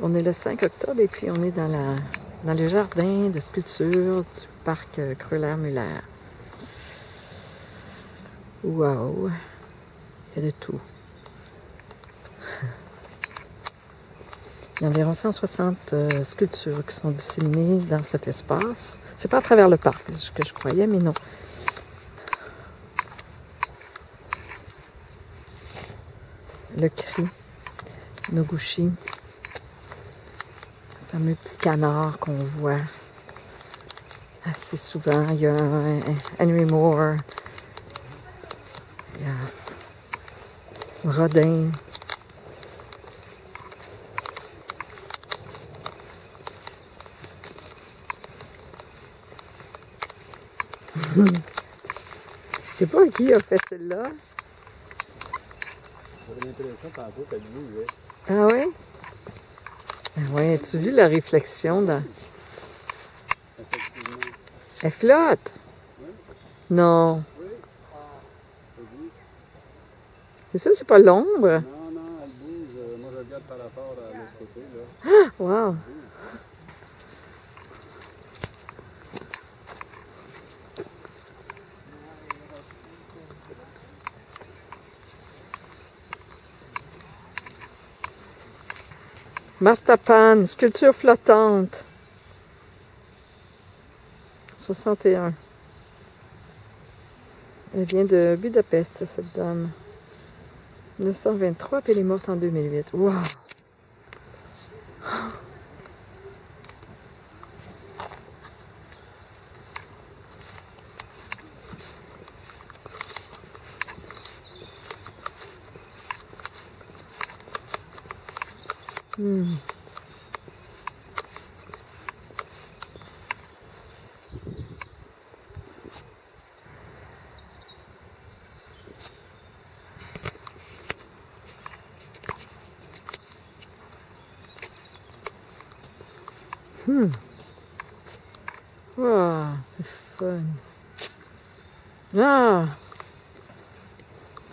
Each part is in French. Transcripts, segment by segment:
On est le 5 octobre et puis on est dans, le jardin de sculpture du parc euh, Kreuler-Muller. Wow! Il y a de tout. Il y a environ 160 euh, sculptures qui sont disséminées dans cet espace. C'est pas à travers le parc, que je croyais, mais non. Le cri, Noguchi fameux petit canard qu'on voit assez souvent. Il y a Henry Moore, il y a Rodin. Je sais pas qui a fait celle-là. Ah oui? Ouais, as-tu vu la réflexion dans... Elle flotte? Non. C'est ça, c'est pas l'ombre? Non, non, elle bouge. Moi, je regarde par rapport à l'autre côté. Là. Ah! Wow! Martha Pan, sculpture flottante. 61. Elle vient de Budapest, cette dame. 1923, puis elle est morte en 2008. Wow! Hmm. Hmm. Wow, c'est fun. Ah!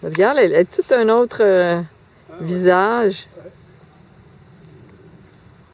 Regarde, elle a tout un autre euh, visage. Ouais.